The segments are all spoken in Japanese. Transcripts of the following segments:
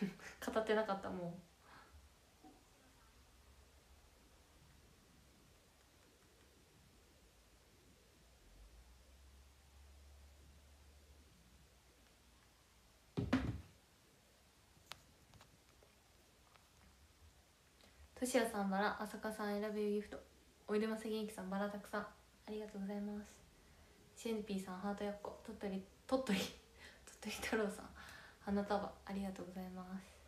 語ってなかったもう。としやさんバラ浅香さん選べるギフト。おいでませ元気さんバラたくさん。ありがとうございます。シェンピーさんハートやっこ。鳥取鳥取鳥取太郎さん。花束ありがとうございます。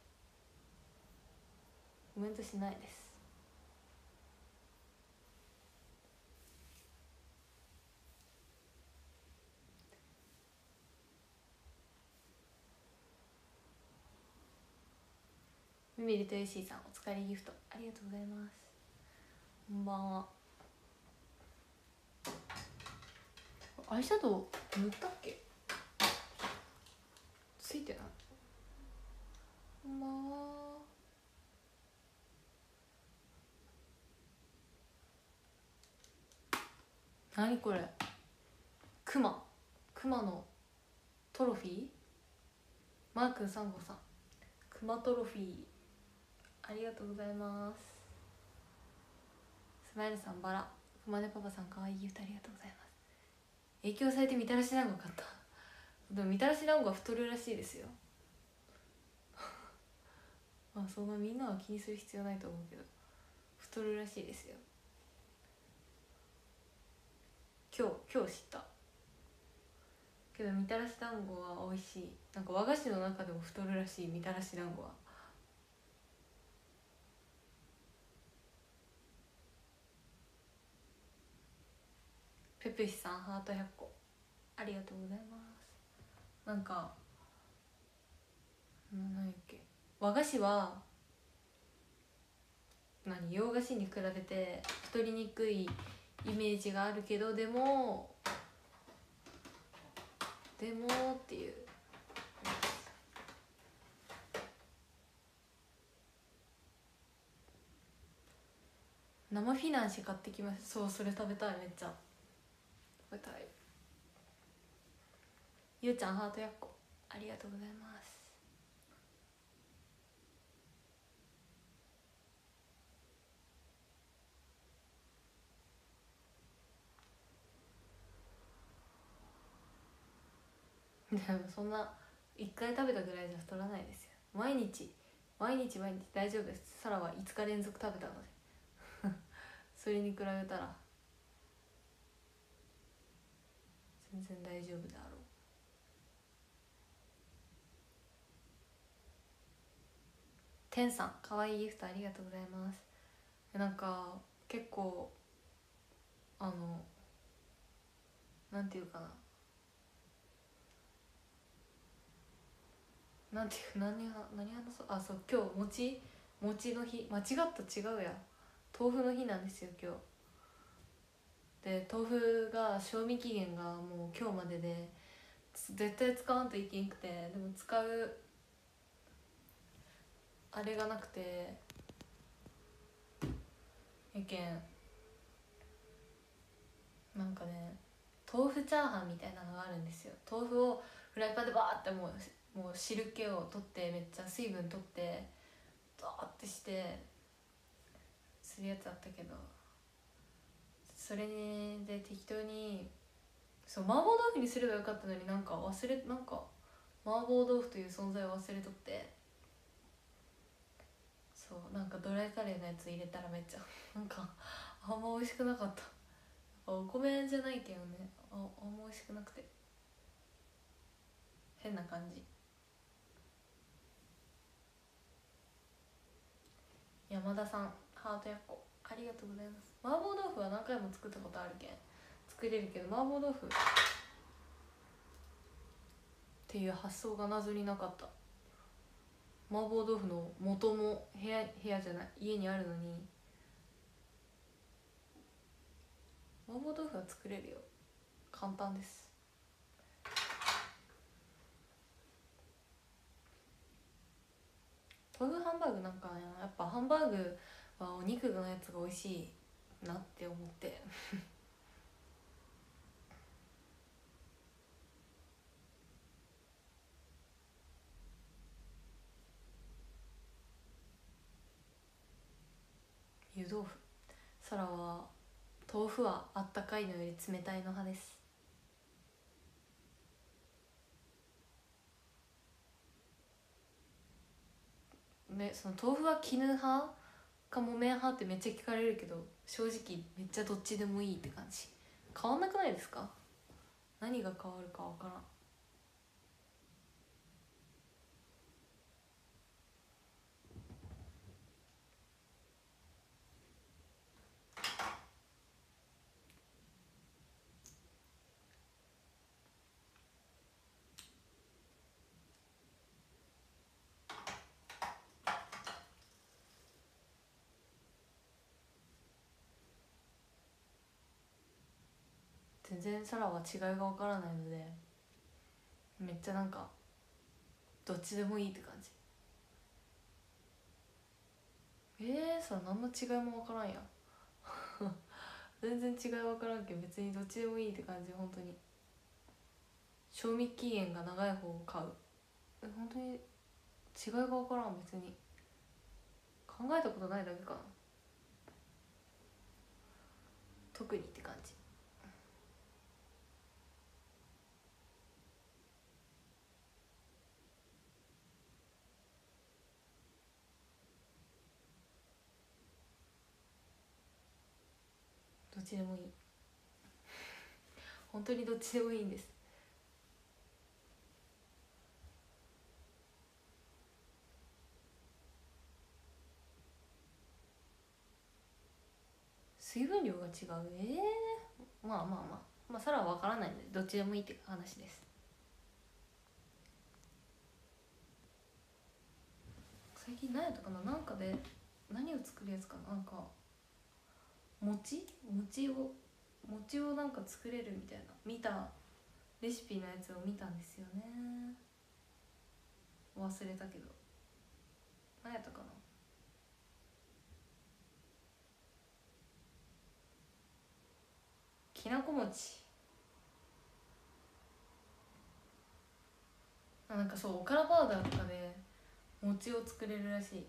コメントしないです。ミミリとヨシーさんお疲れギフトありがとうございます。こんばんは。アイシャドウ塗ったっけ？ついてない？こんばんは何これ？クマクマのトロフィー？マー君サンゴさん。クマトロフィー。ありがとうございます。スマイルさんバラ。クマネパパさんかわいいギフトありがとうございます。影響されてみたらし団子買ったでもみたらし団子は太るらしいですよ。まあそんなみんなは気にする必要ないと思うけど。太るらしいですよ。今日今日知った。けどみたらし団子は美味しい。なんか和菓子の中でも太るらしいみたらし団子は。ペペシさんハート100個ありがとうございます。なんか何やっけ。和菓子は何洋菓子に比べて太りにくいイメージがあるけどでもでもっていう。生フィナンシェ買ってきました。そうそれ食べたいめっちゃ。食べたい。ゆうちゃんハートやっこ。ありがとうございます。でもそんな一回食べたぐらいじゃ太らないですよ。毎日毎日毎日大丈夫です。サラは5日連続食べたので。それに比べたら全然大丈夫であろう。てんさんかわいギフトありがとうございます。なんか結構あのなんていうかな。なんていう何何話そう？あそう今日餅？餅の日。間違った違うや。豆腐の日なんですよ今日。で豆腐が賞味期限がもう今日までで絶対使わんといけんくてでも使うあれがなくてやけんなんかね豆腐チャーハンみたいなのがあるんですよ。豆腐をフライパンでバーってもうもう汁気を取ってめっちゃ水分取ってドーってしてするやつあったけどそれで適当にそう麻婆豆腐にすればよかったのになんか忘れなんか麻婆豆腐という存在を忘れとって。そうなんかドライカレーのやつ入れたらめっちゃ なんかあんま美味しくなかった。お米じゃないけどねああんま美味しくなくて。変な感じ。山田さんハートやっこありがとうございます。麻婆豆腐は何回も作ったことあるけん作れるけど麻婆豆腐っていう発想が謎になかった。麻婆豆腐の元も部屋部屋じゃない家にあるのに。麻婆豆腐は作れるよ。簡単です。豆腐ハンバーグなんかねやっぱハンバーグはお肉のやつが美味しいなって思って。サラは豆腐はあったかいのより冷たいの派です。ねその豆腐は絹派か木綿派ってめっちゃ聞かれるけど正直めっちゃどっちでもいいって感じ。変わんなくないですか？何が変わるか分からん全然サラは違いが分からないのでめっちゃなんかどっちでもいいって感じ。えー、そ何の違いも分からんや。全然違い分からんけど別にどっちでもいいって感じ本当に。賞味期限が長い方を買う。え本当に違いが分からん別に。考えたことないだけかな。特にって感じ。ちでもいい。本当にどっちでもいいんです。水分量が違う？ええー、まあまあまあ。まあそれは分からないのでどっちでもいいって話です。最近何やったかな？なんかで何を作るやつかな？なんか餅？餅を餅をなんか作れるみたいな。見たレシピのやつを見たんですよね。忘れたけど。何やったかな？きなこ餅。なんかそうおからパウダーとかで餅を作れるらしい。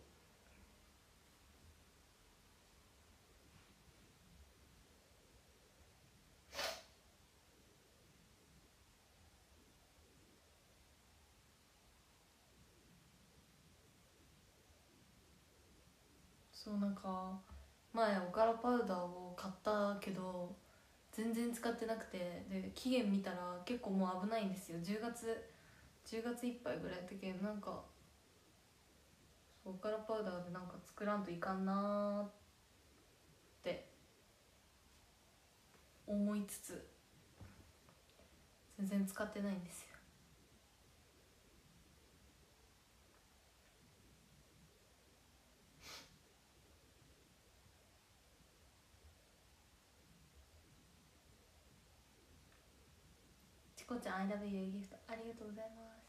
そうなんか前おからパウダーを買ったけど全然使ってなくてで期限見たら結構もう危ないんですよ。10月10月いっぱいぐらいやったけ？なんかおからパウダーでなんか作らんといかんなーって思いつつ全然使ってないんですよ。チコちゃん I love you ギフトありがとうございます。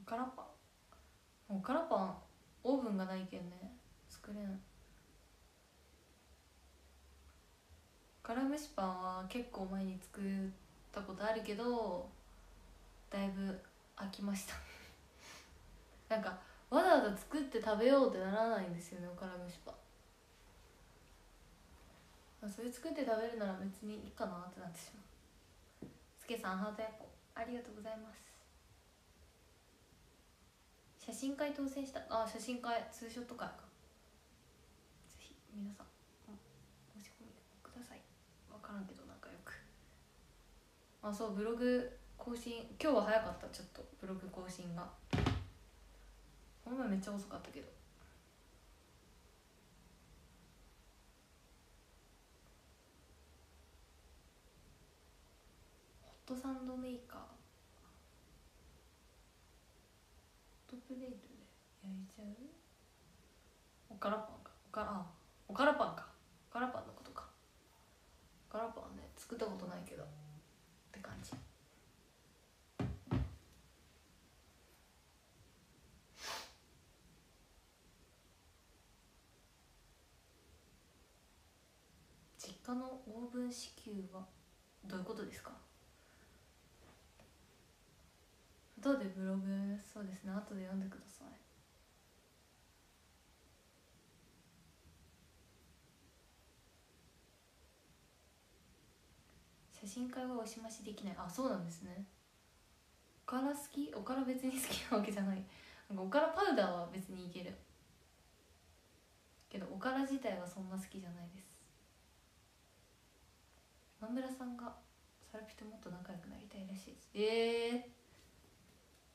おからパンおからパンオーブンがないけんね。作れん。から蒸しパンは結構前に作ったことあるけどだいぶ飽きました。なんかわざわざ作って食べようってならないんですよねおから蒸しパンまあそれ作って食べるなら別にいいかなってなってしまう。すけさんハートやこありがとうございます。写真会当選したあ写真会ツーショット会か。ぜひ皆さん申し込みください。分からんけどなんかよく。あそうブログ更新今日は早かったちょっと。ブログ更新が。この前めっちゃ遅かったけど。ホットサンドメーカー。ホットプレートで焼いちゃう？おからパンか。おからあおからパンか。おからパンのことか。おからパンね作ったことないけどって感じのオーブン支給はどういうことですか？後でブログそうですね。後で読んでください。写真会はおしましできない。あそうなんですね。おから好き？おから別に好きなわけじゃない。なんかおからパウダーは別にいける。けどおから自体はそんな好きじゃないです。今村さんがサラピともっと仲良くなりたいらしいです。ええ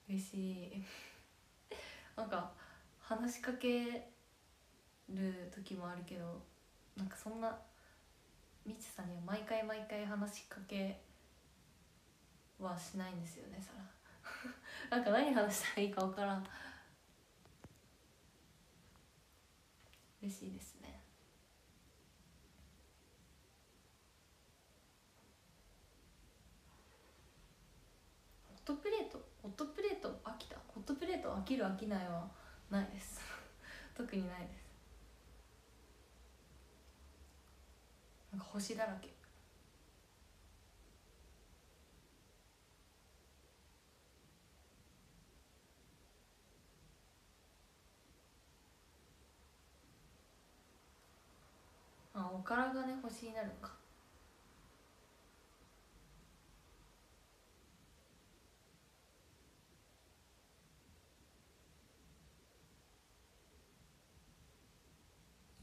ー、嬉しい。なんか話しかける時もあるけどなんかそんなみちさんには毎回毎回話しかけはしないんですよねさら なんか何話したらいいか分からん。嬉しいですねホットプレートホットプレート飽きた？ホットプレート飽きる飽きないはないです。特にないです。なんか星だらけ。あおからがね星になるのか。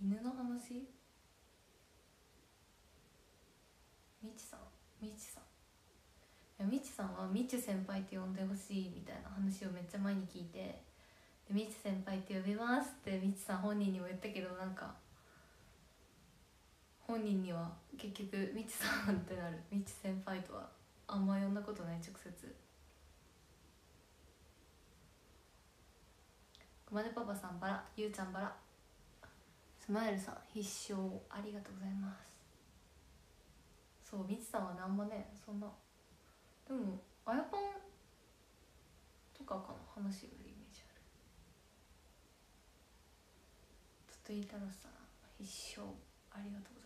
犬の話？みちさん。みちさん。みちさんはみち先輩って呼んでほしいみたいな話をめっちゃ前に聞いてみち先輩って呼びますってみちさん本人にも言ったけどなんか本人には結局みちさんってなる。みち先輩とはあんま呼んだことない直接。熊手パパさんバラゆうちゃんバラ。スマイルさん必勝ありがとうございます。そうみちさんはなんもねそんなでもあやぱんとかかな話がイメージある。ずっと言いたらさ必勝ありがとうございます。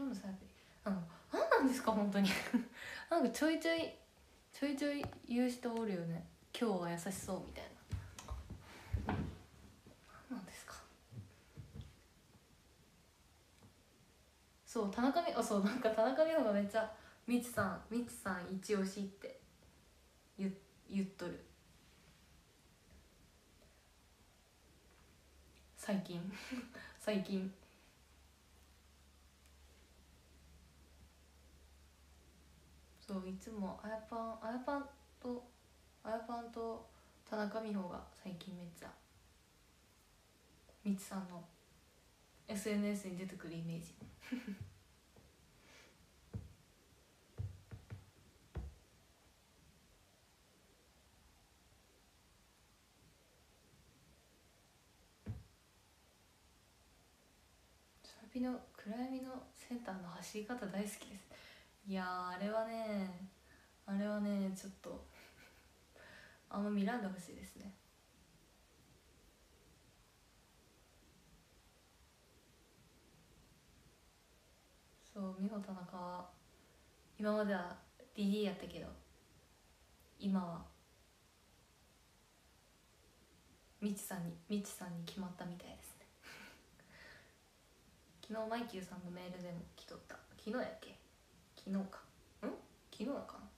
今日のサービスあの何なんですか本当に。なんかちょいちょいちょいちょい言う人おるよね。今日は優しそうみたいな。何なんですか。そう田中美あそうなんか田中美穂がめっちゃ「みちさんみちさん一押し」って言言っとる。最近。最近そういつもあやぱんあやぱんとあやぱんと田中美穂が最近めっちゃみつさんの SNS に出てくるイメージ。サビの暗闇のセンターの走り方大好きです。いやあれはねあれはねちょっとあんま見らんでほしいですね。そう美穂田中は今までは DD やったけど今はみちさんにみちさんに決まったみたいですね。昨日マイキューさんのメールでも来とった。昨日やっけ？昨日か。ん？昨日か。な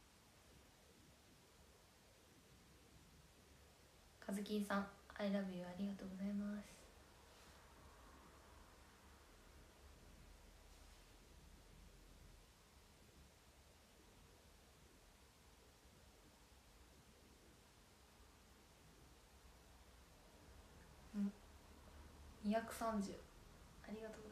カズキンさん I love you ありがとうございます。230ありがとうございます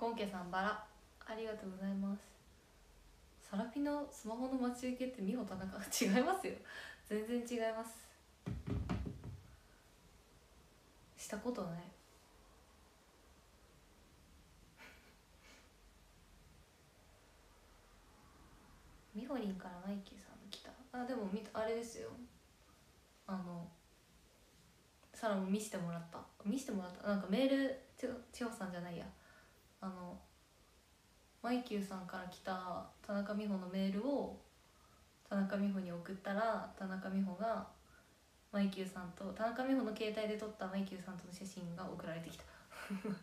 ゴンケさんバラ。ありがとうございます。サラピのスマホの待ち受けって美穂田中違いますよ。全然違います。したことない。みほりんからマイケさん来た。あでもあれですよ。あのサラも見せてもらった。見せてもらった。なんかメールち千穂さんじゃないや。あのマイキューさんから来た田中美穂のメールを田中美穂に送ったら田中美穂がマイキューさんと田中美穂の携帯で撮ったマイキューさんとの写真が送られてきた。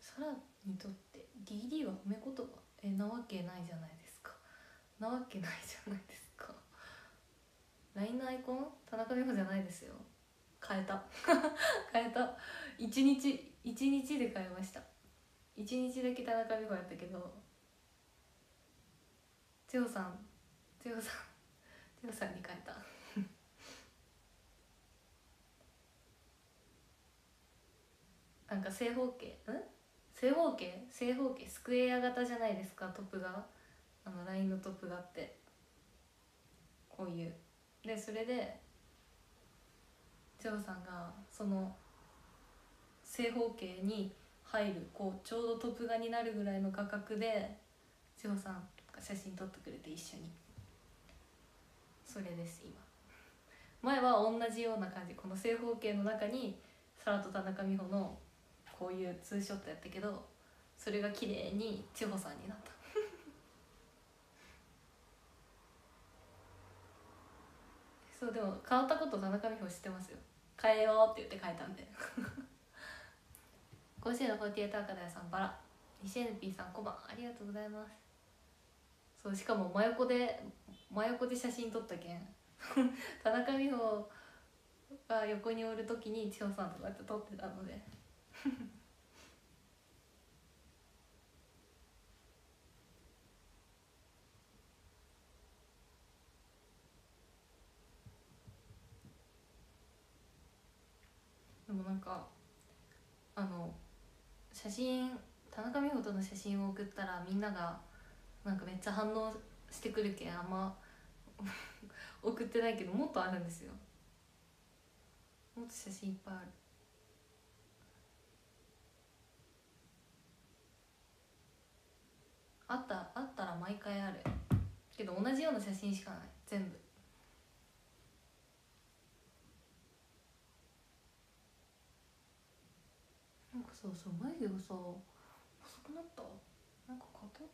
サラにとって。DD は褒め言葉？えなわけないじゃないですか。なわけないじゃないですか。LINE のアイコン？田中美穂じゃないですよ。変えた。変えた。一日一日で変えました。一日だけ田中美穂やったけど千代さん千代さん千代さんに変えた。なんか正方形？うん？正方形？正方形？スクエア型じゃないですか？トップが？あのラインのトップがあって。こういう。でそれでジョーさんがその正方形に入るこうちょうどトップ画になるぐらいの画角でジョーさんが写真撮ってくれて一緒に。それです今。前は同じような感じ。この正方形の中にサラと田中美穂のこういうツーショットやったけどそれが綺麗に千穂さんになった。そうでも変わったこと田中美穂知ってますよ。変えようって言って変えたんで。甲子園の48赤田屋さんバラ。西 NP さんこんばんありがとうございます。そうしかも真横で真横で写真撮ったけん。田中美穂が横におる時に千穂さんとかって撮ってたので。でもなんかあの写真田中美穂との写真を送ったらみんながなんかめっちゃ反応してくるけんあんま 送ってないけどもっとあるんですよ。もっと写真いっぱいある。あったあったら毎回ある。けど同じような写真しかない。全部。なんかさそう眉毛がさ細くなった？なんかかと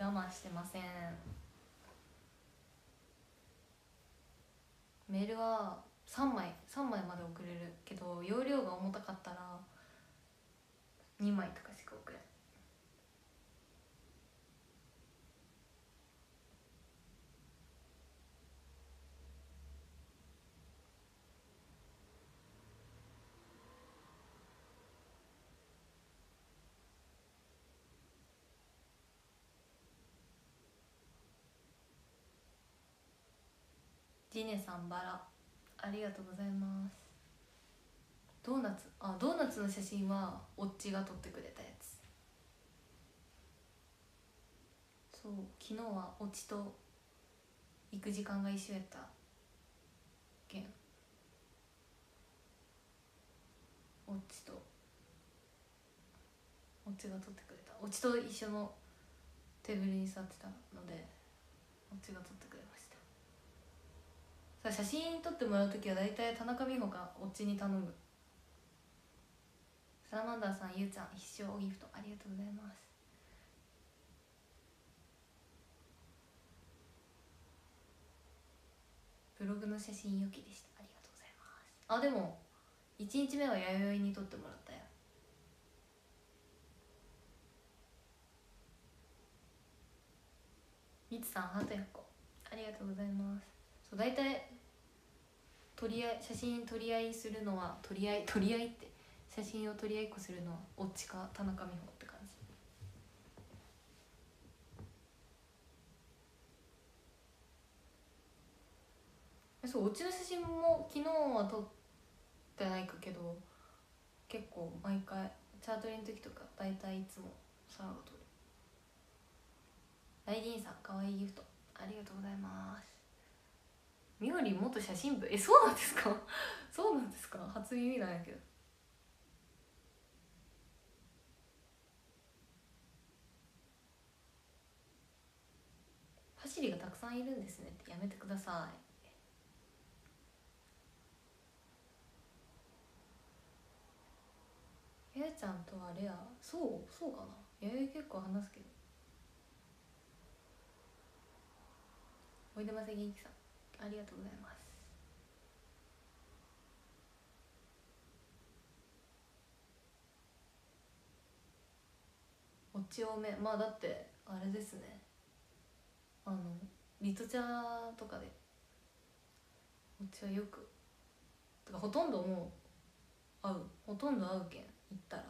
我慢してません。メールは3枚3枚まで送れるけど容量が重たかったら2枚とかしか送れない。ジネさんバラ。ありがとうございます。ドーナツ。あドーナツの写真はおっちが撮ってくれたやつ。そう。昨日はおちと行く時間が一緒やったけん。おっちと。おっちが撮ってくれた。おちと一緒のテーブルに座ってたのでおっちが撮ってくれました。さ写真撮ってもらう時は大体田中美穂がおっちに頼む。サラマンダーさんゆうちゃん必勝ギフトありがとうございます。ブログの写真良きでした。ありがとうございます。あでも1日目は弥生に撮ってもらったよ。みつさんハート1個。ありがとうございます。そう大体取り合い写真取り合いするのは取り合い取り合いって写真を取り合いっこするのはオッチか田中美穂って感じ。そうオッチの写真も昨日は撮ってないかけど結構毎回チャートリの時とか大体いつもサラが撮る。ライディーンさんかわいいギフト。ありがとうございます。みおり元写真部？えそうなんですか？そうなんですか？初耳なんやけど。走りがたくさんいるんですねってやめてください。ややちゃんとはレアそうそうかな。やや結構話すけど。おいでませ元気さん。ありがとうございます。おち多めまあだってあれですね。あのリトチャとかで。おちはよく。とかほとんどもう会う。ほとんど会うけん行ったら。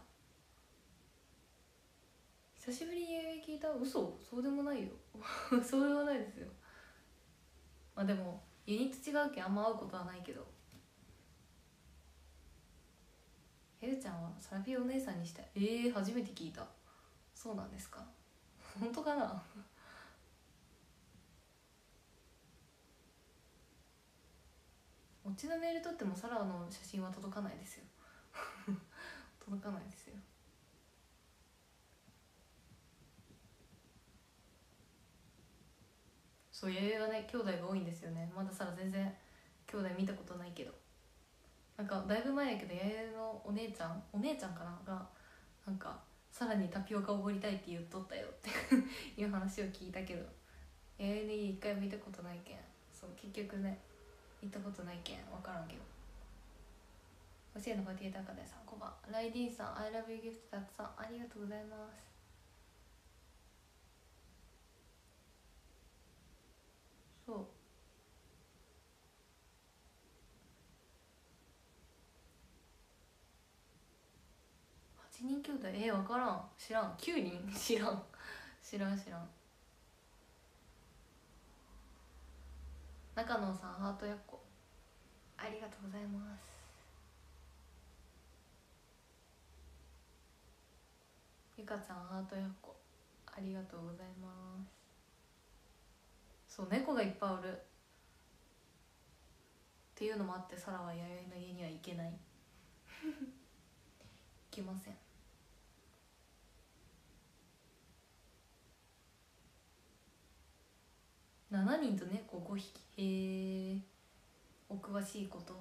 久しぶりに聞いた。嘘。そうでもないよ。そうでもないですよ。まあでもユニット違うけんあんま会うことはないけど。へるちゃんはサラピーお姉さんにしたい。えー、初めて聞いた。そうなんですか。本当かな。オチのメール取ってもサラの写真は届かないですよ。届かないですよ。そう弥生はね兄弟が多いんですよね。まださら全然兄弟見たことないけど。なんかだいぶ前やけど弥生のお姉ちゃんお姉ちゃんかな？がなんかさらにタピオカおごりたいって言っとったよって いう話を聞いたけど。弥生に一回見たことないけん。そう結局ね行ったことないけん。分からんけど。教えのパティエタカデさんこんばんライディーンさん I love you ギフトたくさん。ありがとうございますそう8人兄弟？え分からん。知らん。9人？知らん。知らん知らん。中野さんハートやっこ。ありがとうございます。ゆかちゃんハートやっこ。ありがとうございます。そう猫がいっぱいおる。っていうのもあってサラは弥生の家には行けない。行けません。7人と猫5匹へえお詳しいこと。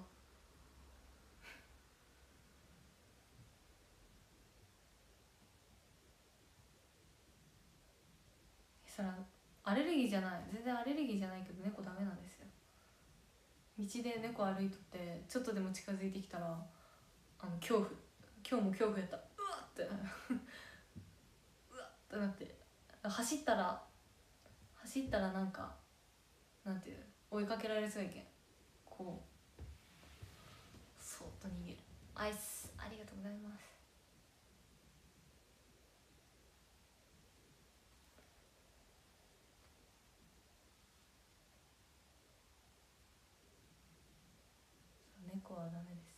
そらアレルギーじゃない。全然アレルギーじゃないけど猫ダメなんですよ。道で猫歩いとってちょっとでも近づいてきたらあの恐怖今日も恐怖やった。うわって。うわってなって。走ったら走ったらなんかなんていう追いかけられそうやけん。こうそっと逃げる。アイスありがとうございます。猫はダメです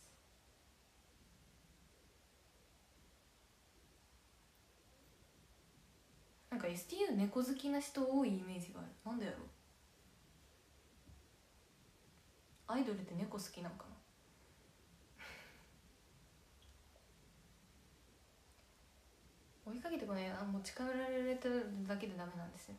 なんか STU 猫好きな人多いイメージがある。なんでやろ？アイドルって猫好きなんかな？追いかけてこない。あもう近寄られてるだけでダメなんですよ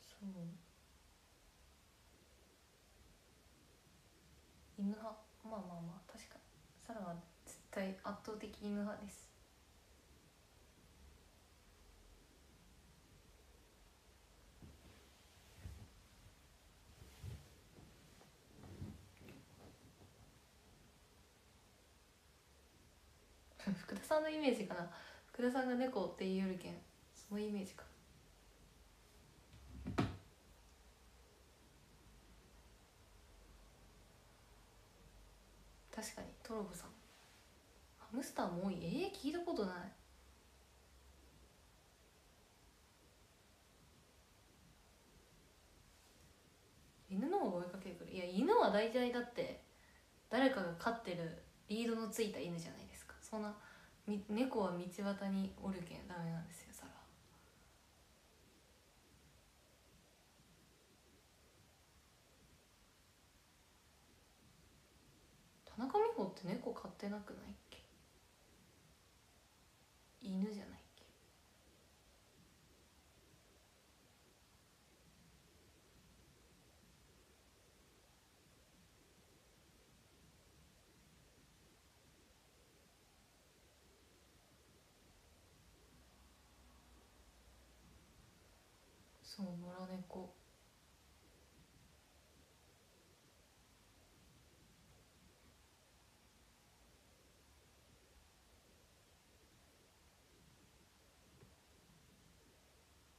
そう犬派まあまあまあ確かに。サラは絶対圧倒的犬派です。福田さんのイメージかな？福田さんが猫って言いよるけんそのイメージか。確かに。トロブさん。ハムスターも多い。えー、聞いたことない。犬の方が追いかけてくる。いや犬は大体だって誰かが飼ってるリードのついた犬じゃないですか。そんな猫は道端におるけんダメなんですよそら田中美穂って猫飼ってなくないっけ？犬じゃないっけ？そう野良猫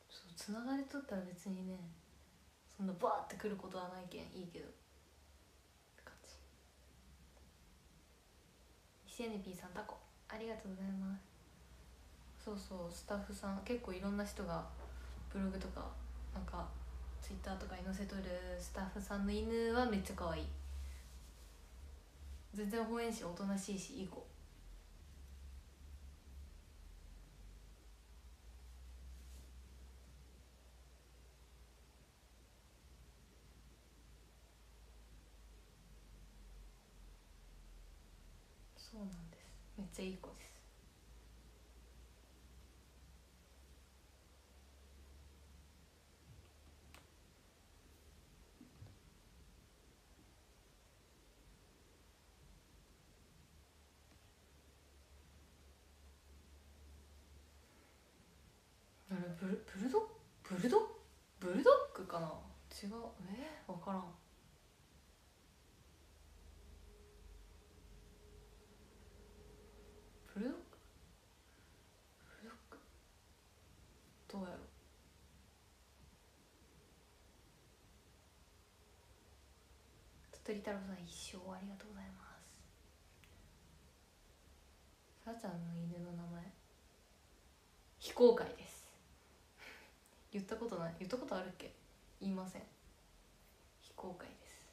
そうつながりとったら別にねそんなバーってくることはないけんいいけど。って感じ。石 NP さんタコ。ありがとうございます。そうそうスタッフさん結構いろんな人がブログとかなんかツイッターとかに載せとるスタッフさんの犬はめっちゃ可愛い。全然応援しおとなしいしいい子そうなんですめっちゃいい子ですあれブルブルドッブルドブルドッグかな？違う。え？ー、分からん。ブルドッグブルドッグどうやろ鳥太郎さん一生ありがとうございます。さあちゃんの犬の名前。非公開です。言ったことない言ったことあるっけ？言いません。非公開です。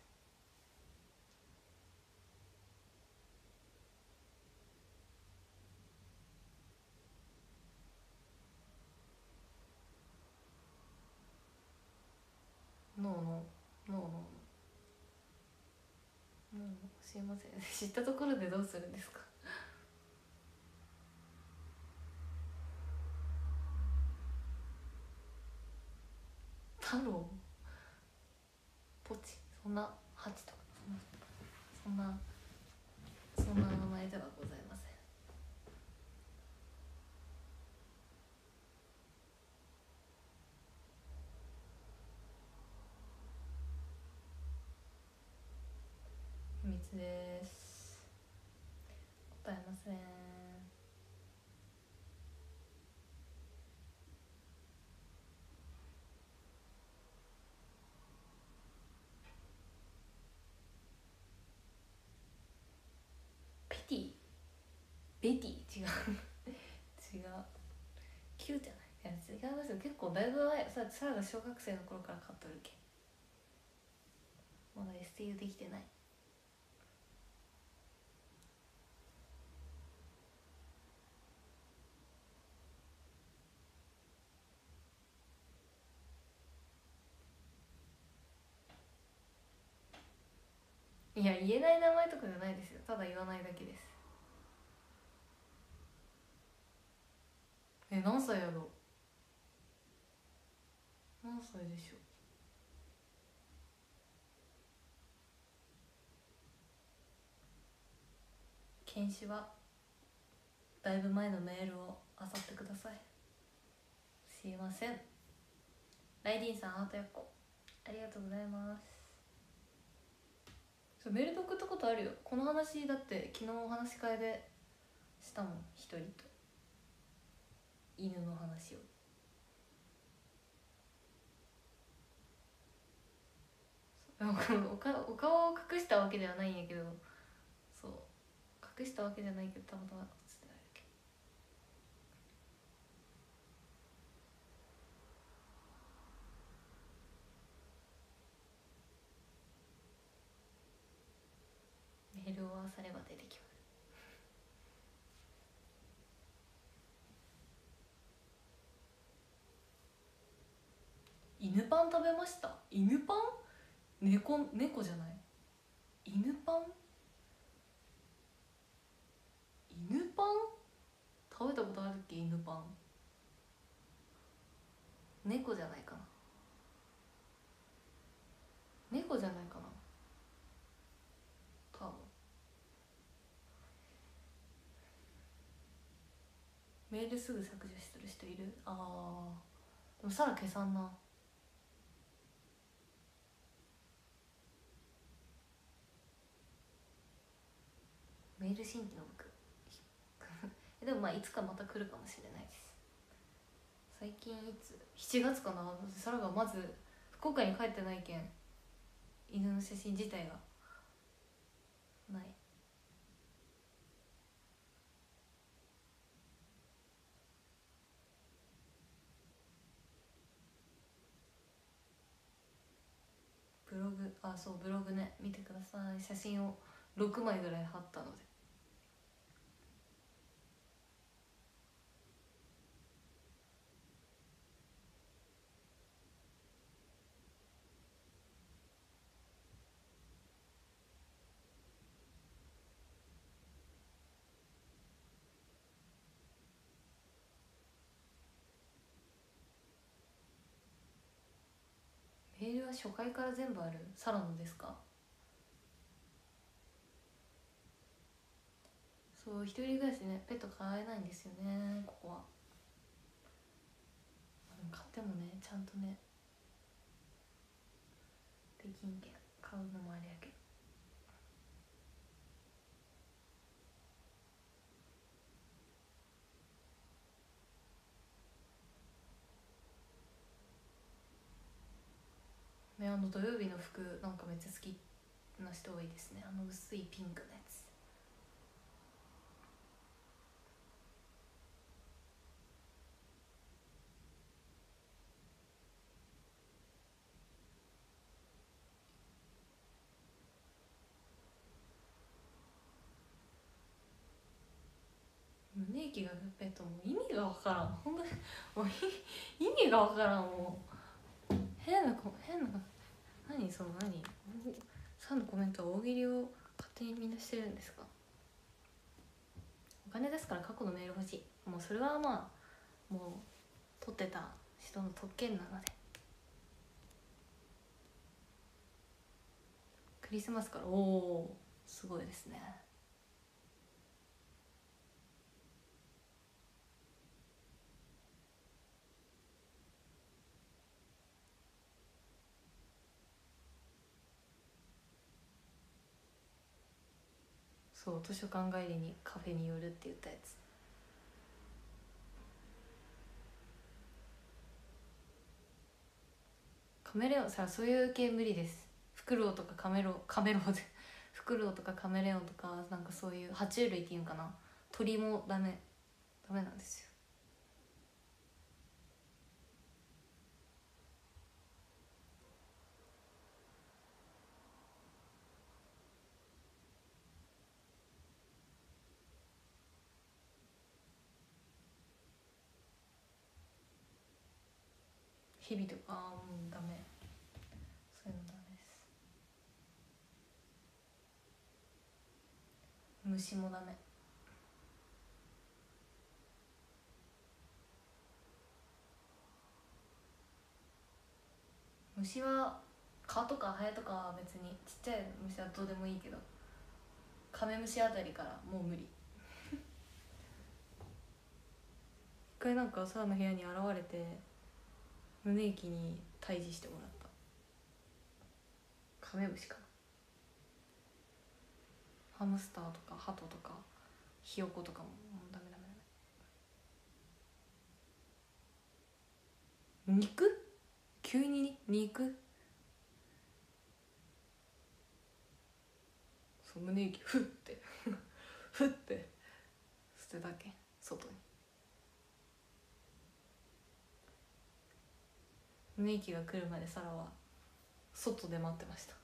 ノーノーノーノーノーノーすいません。知ったところでどうするんですか？太郎？ポチ？そんなハチとか？そんなそんなそんな名前ではございません秘密です答えませんペティベティ？違う。違う。キューじゃない。いや違いますよ結構だいぶさサラが小学生の頃から買っとるけまだ STU できてない。いや言えない名前とかじゃないですよ。ただ言わないだけです。え何歳やろ何歳でしょう？検視は？だいぶ前のメールをあさってください。すいません。ライディンさんハートやっこ。ありがとうございます。そうメールで送ったことあるよ。この話だって昨日お話し会でしたもん一人と。犬の話を。おかお顔を隠したわけではないんやけどそう。隠したわけじゃないけどたまたま映ってないだけ。メールをあされば出てきます犬ン食べました？犬パン？猫猫じゃない？犬パン？犬パン？食べたことあるっけ？犬パン。猫じゃないかな。猫じゃないかな。多分。メールすぐ削除する人いる？ああでもさら消さんな。メール新規の僕。でもまあいつかまた来るかもしれないです。最近いつ？7月かな？サラがまず福岡に帰ってないけん。犬の写真自体が。ない。ブログ。あそうブログね。見てください。写真を6枚ぐらい貼ったのでメールは初回から全部ある？サラのですか？そう一人暮らしねペット飼えないんですよねここは。飼ってもねちゃんとねできんけん。買うのもあれやけどねあの土曜日の服なんかめっちゃ好きな人多いですね。あの薄いピンクのやつ。胸息がペットもう意味がわからん。本当にもう意味がわからん。もう変な変な何その何？さんのコメントは大喜利を勝手にみんなしてるんですか？お金ですから過去のメール欲しい。もうそれはまあもう取ってた人の特権なので。クリスマスから。おおすごいですね。そう図書館帰りにカフェに寄るって言ったやつ。カメレオンさそういう系無理です。フクロウとかカメロカメロウで。フクロウとかカメレオンとかなんかそういう爬虫類っていうかな。鳥もダメ。ダメなんですよ。日々とかああもうダメ。そういうのダメです。虫もダメ。虫は蚊とかハエとかは別にちっちゃい虫はどうでもいいけどカメムシあたりからもう無理。一回なんかサの部屋に現れて胸息に退治してもらった。カメムシか。なハムスターとかハトとかひよことかも。もうダメダメダメ。肉？急に肉？そう胸息ふって。ふって。捨てたけ外に。胸息が来るまでサラは外で待ってました。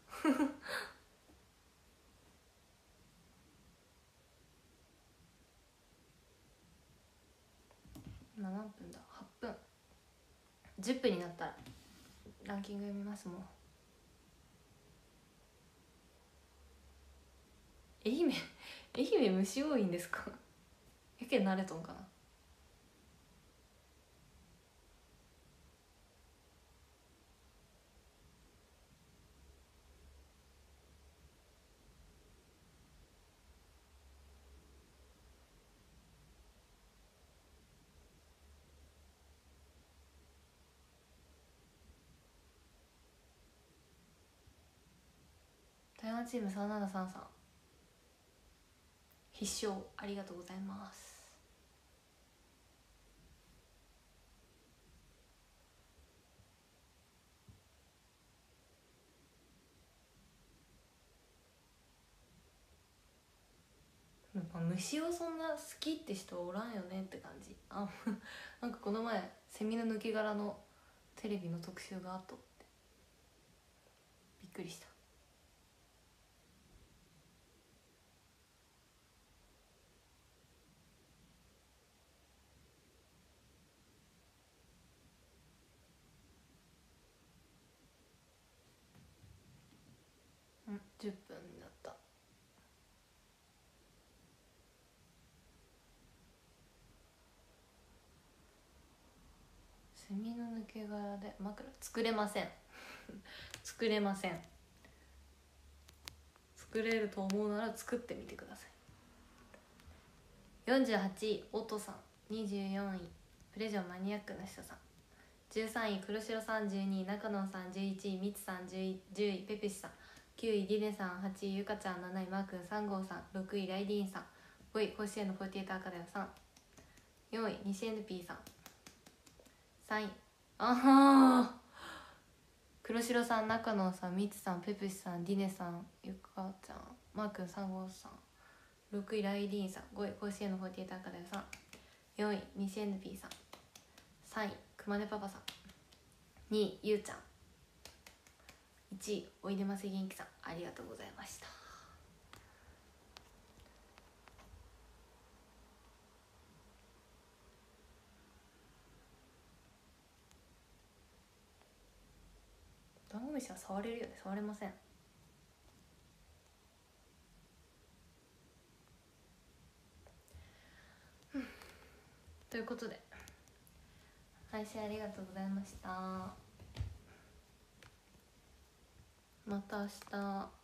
今何分だ？8分。10分になったらランキング読みますもん。愛媛 愛媛虫多いんですか？やけん慣れとんかな。台湾チーム3733必勝ありがとうございます。やっぱ虫をそんな好きって人おらんよねって感じ。あ なんかこの前セミの抜け殻のテレビの特集があっとって。びっくりしたうん10分になったセミの抜け殻で枕作れません。作れません。作れると思うなら作ってみてください。48位オトさん。24位。プレジョンマニアックな人さん。13位黒白さん。12位中野さん。11位ミツさん。10, 位10位ペペシさん。9位リネさん。8位ゆかちゃん。7位マー君3号さん。6位ライディーンさん。5位甲子園の48アカデミさん。4位西 NP さん。3位ああ黒白さん中野さんミツさんペプシさんディネさんゆかちゃんマー君3号さん6位ライディーンさん5位甲子園の48アカデさん4位西 NP さん3位熊根パパさん2位ゆうちゃん。1位おいでませ元気さんありがとうございました。ダンゴムシは触れるよね。触れません。うん。ということで配信ありがとうございました。また明日。